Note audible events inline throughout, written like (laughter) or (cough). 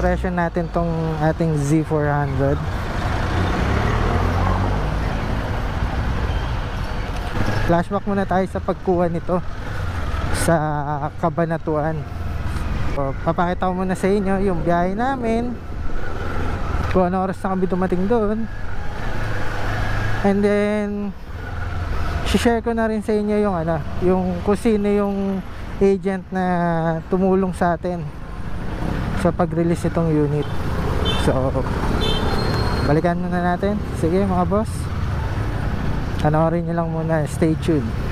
impression natin tong ating Z400 flashback muna tayo sa pagkuha nito sa Kabanatuan. So, papakita ko muna sa inyo yung biyahe namin. Kung ano oras na kami dumating doon. And then share ko na rin sa inyo yung ano yung kung sino yung agent na tumulong sa atin sa pag-release itong unit. So balikan muna natin. Sige mga boss. Panoorin nyo lang muna. Stay tuned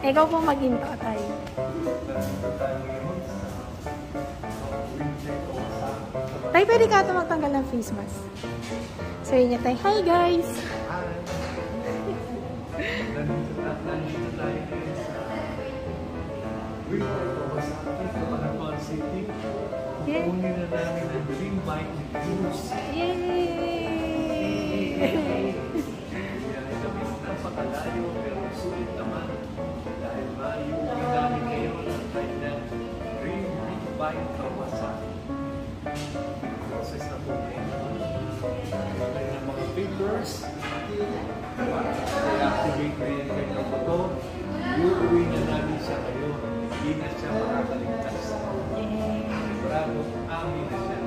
Ikaw po maghinto tayo. Tay, pwede ka ito magtanggal ng face mask. Sabi niya tayo, hi guys! Yeah. (laughs) Kunin bike Kawasaki. Process na po ngayon. Kanyang mga papers. I-activate na yan kanyang motor. Iuwi na namin siya kayo. Hindi na siya makakaligtas. Sigurado, amin na siya.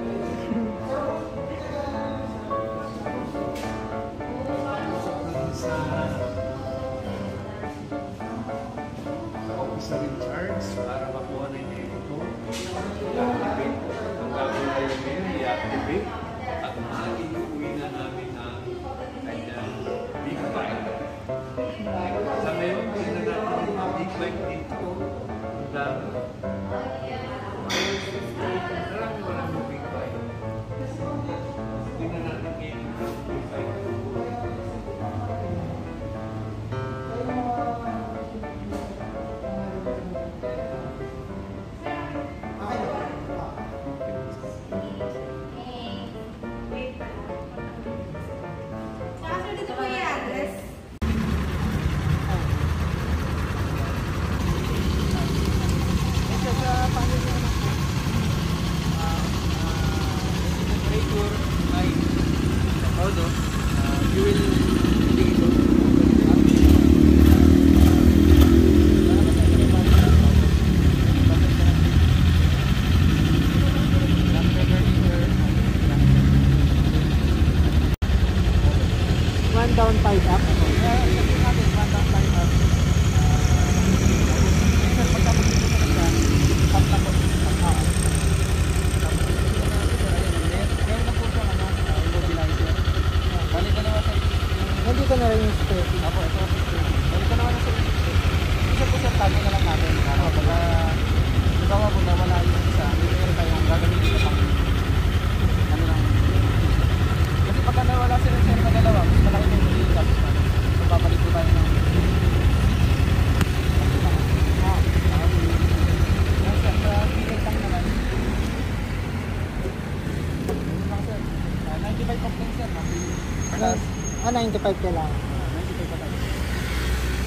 95 ka lang. 95 pa tayo.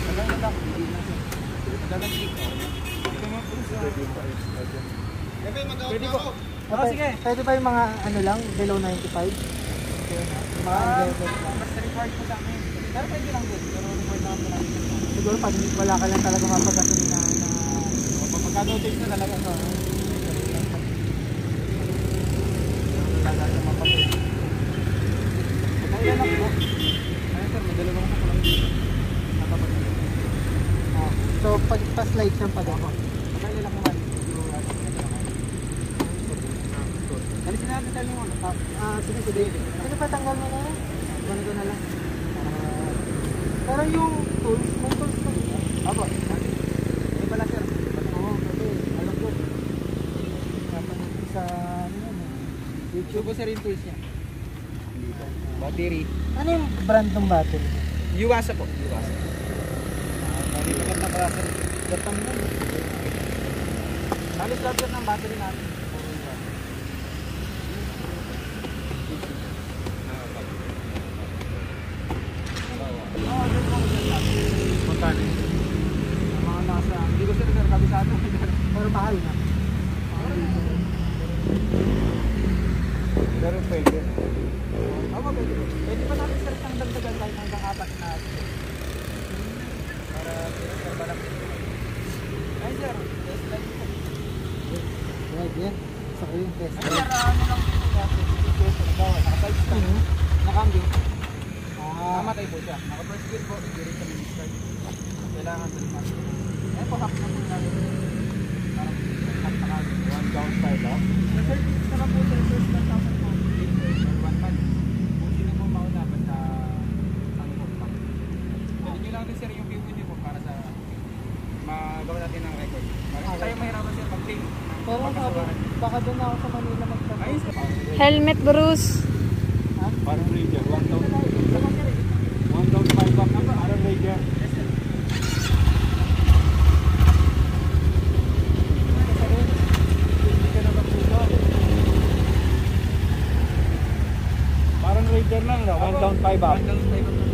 Na hindi na Ito po sa... Pwede po. Oh, Okay, sige. Pwede ba yung mga ano lang, below 95? Yung mga Ah, unlevel lang. mas required po sa amin. Pero pwede lang din. Pero required naman po namin. Siguro pag wala ka lang talaga mapagasin na, Pagka-notice na talaga ito. Wala na mapapit. Kaya lang po. Ayun sir, may dalawang po lang. Natapat na. ah, So siyang pa doon. Kaya lang naman. Alisin natin tayo yung ano. Ah, ah, sige, sige. Sige pa, tanggal mo na yan. Ano ko na lang. Ah, pero yung tools, may tools rin. Apo. Ano pala sir? Oo, kasi alam ko. Ko sa ano yun eh. YouTube po sir yung tools niya. Battery. Ano yung brand ng battery? Yuwasa po. Bali pagat na klase. Japan mo. Halos lahat ng battery natin. Magkano? Mga nasa, hindi ko sir sir kabisado. Pero mahal na pwede. Ako, pwede. Pwede pa natin sir siyang dagdagan kahit hanggang apat na. Para sir malapit. Ay sir, test drive po. Right, yan. Sa ko yung test. Ay, sir, ano lang po siya? Halimbawa, naka-side stand, nakambyo. Ah, Namatay po siya. Naka-first gear po, rin kami start. Kailangan sa lima. Eh po, hap na po namin. Parang kami. One down, naman po, sir, first 1,000 po. Or one month. Kung sino mo mauna, basta ano po, pang. Pwede nyo lang din, sir, yung view niyo po para sa magawa natin ng record. Para hindi tayo mahirapan, sir, mag-claim. ng pero sabi, pagkasawaran. baka doon ako sa Manila magpapalito. Ayun, sir. Helmet, Bruce. Parang Ranger. One down, one down, five. Parang Ranger. Ka na magpuso. Parang Ranger lang na. One down, five up. One down, five up.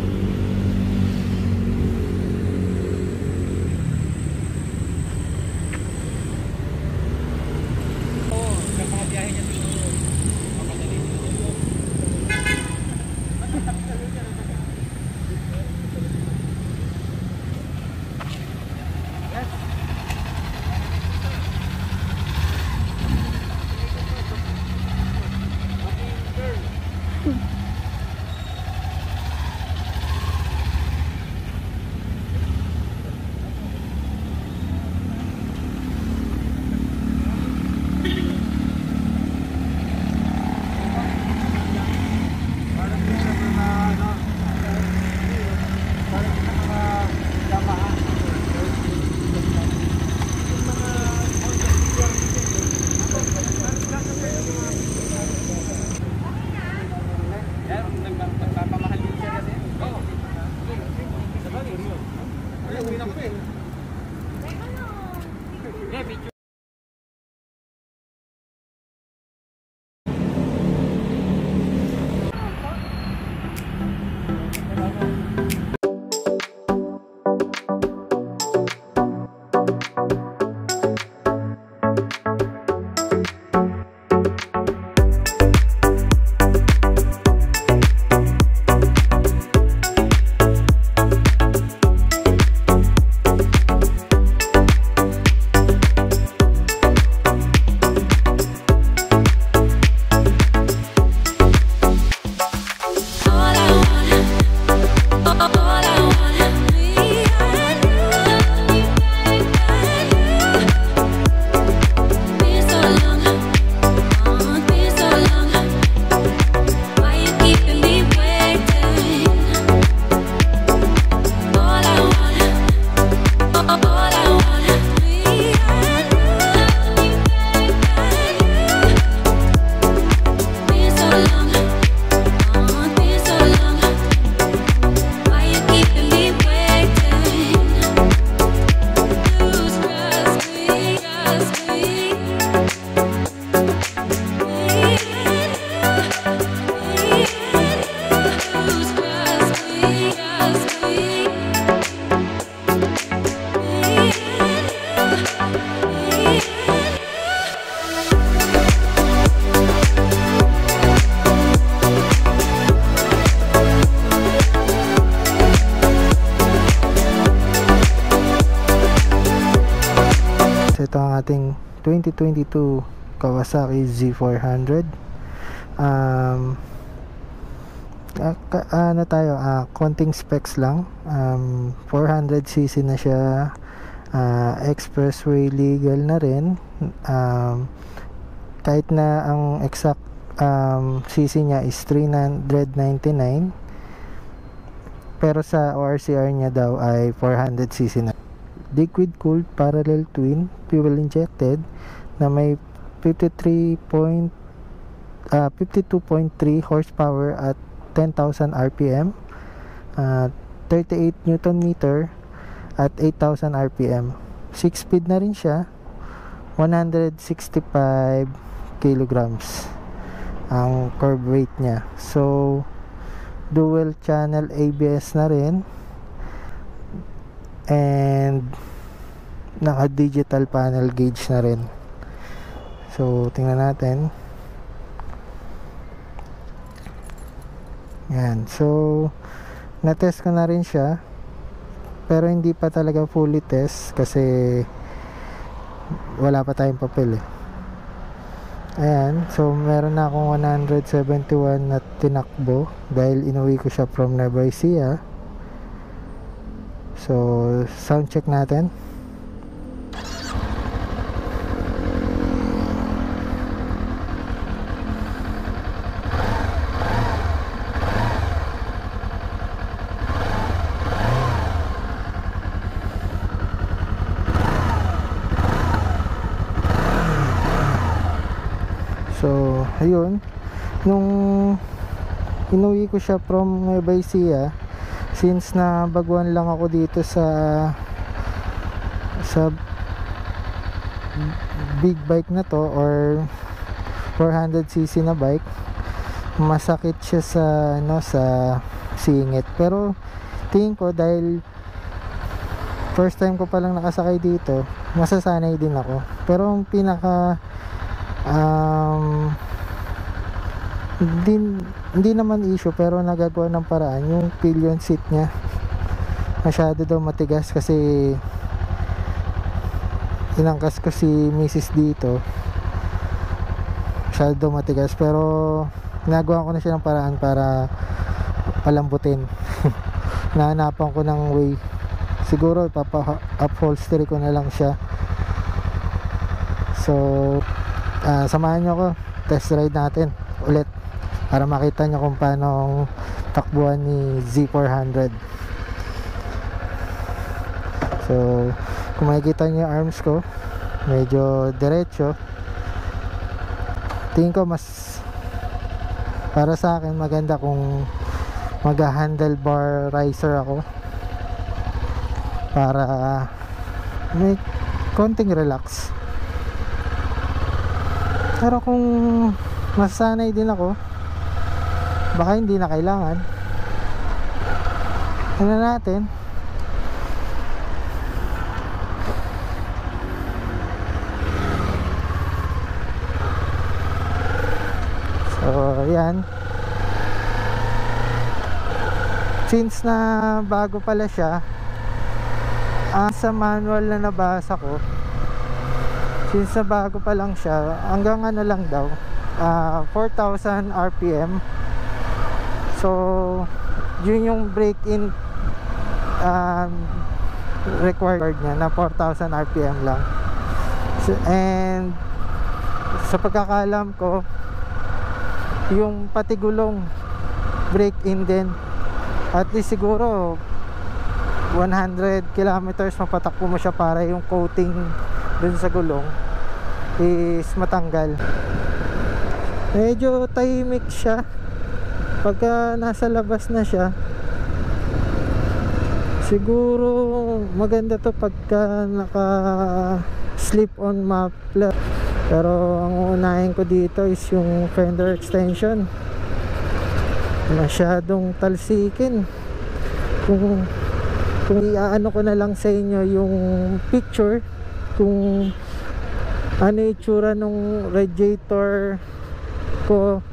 Ating 2022 Kawasaki Z400 um, ka- ano tayo ah, konting specs lang. Um, 400cc na siya. Ah, expressway legal na rin. Um, kahit na ang exact um, cc niya is 399 pero sa ORCR niya daw ay 400cc na liquid cooled parallel twin fuel injected na may 53 point ah, 52.3 horsepower at 10,000 RPM ah, 38 Newton meter at 8,000 RPM 6 speed na rin siya 165 kilograms ang curb weight niya. So dual channel ABS na rin and naka digital panel gauge na rin. So tingnan natin. Yan. So na-test ko na rin siya. Pero hindi pa talaga fully test kasi wala pa tayong papel eh. Ayan. So meron na akong 171 na tinakbo dahil inuwi ko siya from Nueva so sound check natin So, ayun. Nung inuwi ko siya from Nueva since na baguhan lang ako dito sa sa big bike na to or 400cc na bike, masakit siya sa ano sa singit. Pero tingin ko dahil first time ko palang nakasakay dito, masasanay din ako. Pero ang pinaka um, hindi, hindi naman issue pero nagagawa ng paraan. Yung pillion seat niya. Masyado daw matigas kasi inangkas ko si Mrs. dito. Masyado daw matigas pero nagawa ko na siya ng paraan para palambutin. (laughs) Nahanapan ko ng way. Siguro papa upholstery ko na lang siya. So ah, samahan nyo ako. Test ride natin ulit para makita nyo kung paano ang takbuhan ni Z400 so kung makikita nyo yung arms ko medyo diretso tingin ko mas para sa akin maganda kung mag handlebar riser ako para may konting relax. Pero kung masasanay din ako baka hindi na kailangan. Ano natin. So yan since na bago pala siya ang sa manual na nabasa ko since na bago pa lang siya hanggang ano lang daw ah, 4,000 RPM so yun yung break in um, required niya na 4,000 RPM lang. So, and sa pagkakalam ko yung patigulong break in din at least siguro 100 kilometers mapatakbo mo siya para yung coating dun sa gulong is matanggal. Medyo tahimik siya pagka nasa labas na siya siguro maganda to pagka naka slip on muffler pero ang unahin ko dito is yung fender extension. Masyadong talsikin. Kung kung iaano ko na lang sa inyo yung picture kung ano yung itsura nung radiator ko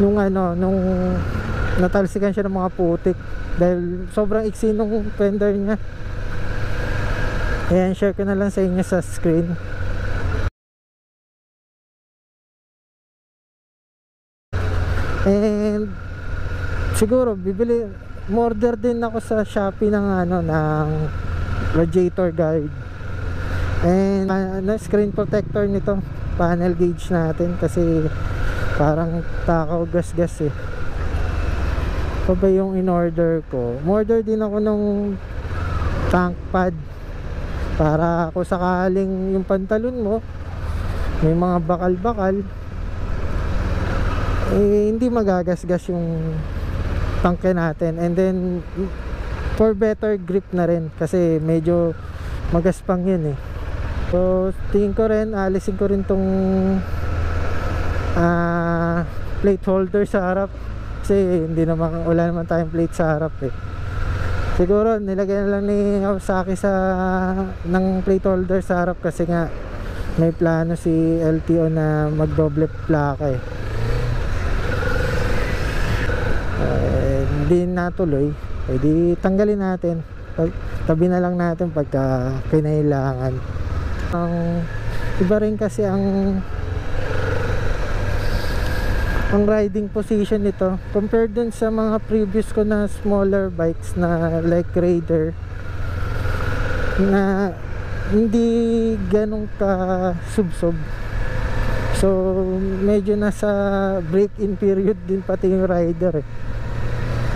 nung ano nung natalsikan siya ng mga putik dahil sobrang iksi nung fender niya Ayan, share ko na lang sa inyo sa screen. And siguro bibili order din ako sa Shopee ng ano ng radiator guard. And ano, screen protector nito, panel gauge natin kasi parang takaw gas-gas eh. Pa ba yung in-order ko? Order din ako ng tank pad para kung sakaling yung pantalon mo may mga bakal-bakal eh, hindi magagasgas yung tangke natin and then for better grip na rin kasi medyo magaspang yun eh so tingin ko rin alisin ko rin tong ah, plate holder sa harap. Kasi hindi naman wala naman tayong plate sa harap eh. Siguro nilagay na lang ni Kawasaki sa ng plate holder sa harap kasi nga may plano si LTO na magdoble plaka eh. Eh, hindi natuloy. Eh di tanggalin natin. Pag- tabi na lang natin pagka kinailangan. Ang iba rin kasi ang ang riding position nito compared dun sa mga previous ko na smaller bikes na like Raider na hindi ganun ka subsob so medyo nasa break-in period din pati yung rider eh.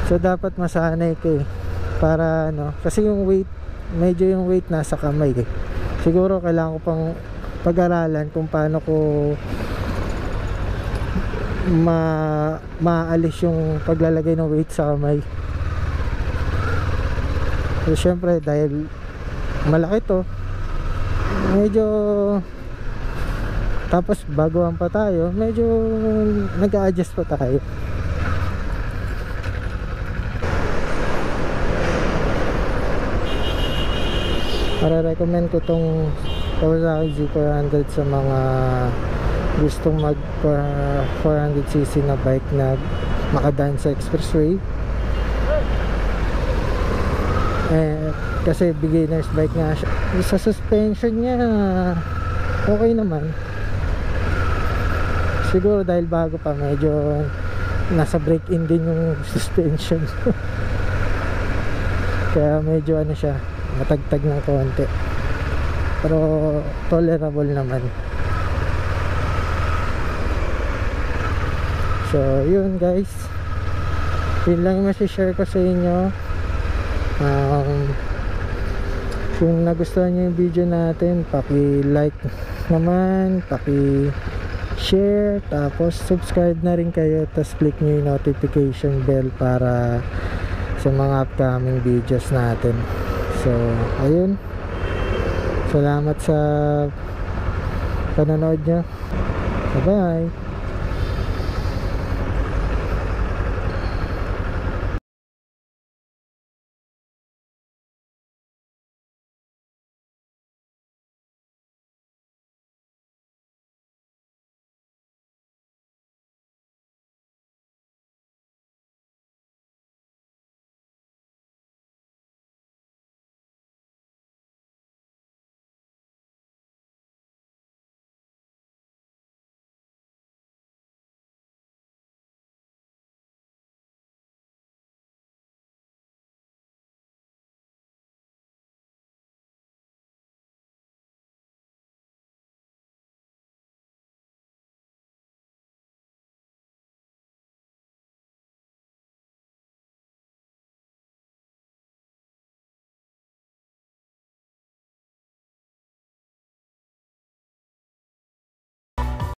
so dapat masanay ka eh para ano kasi yung weight medyo yung weight nasa kamay eh siguro kailangan ko pang pag-aralan kung paano ko ma maalis yung paglalagay ng weight sa kamay. So syempre dahil malaki to medyo tapos baguhan pa tayo medyo nag-a-adjust pa tayo. Para recommend ko tong Kawasaki Z400 sa mga gustong mag uh, 400cc na bike na makadaan sa expressway. Eh, kasi beginner's bike nga siya. Sa suspension niya okay naman. Siguro dahil bago pa medyo nasa break in din yung (laughs) suspension. Kaya medyo ano siya matagtag ng konti. Pero tolerable naman so yun guys. Yun lang yung masishare ko sa inyo. Um, kung nagustuhan nyo yung video natin paki like naman paki share tapos subscribe na rin kayo tapos click nyo yung notification bell para sa mga upcoming videos natin. So ayun. Salamat sa panonood nyo bye bye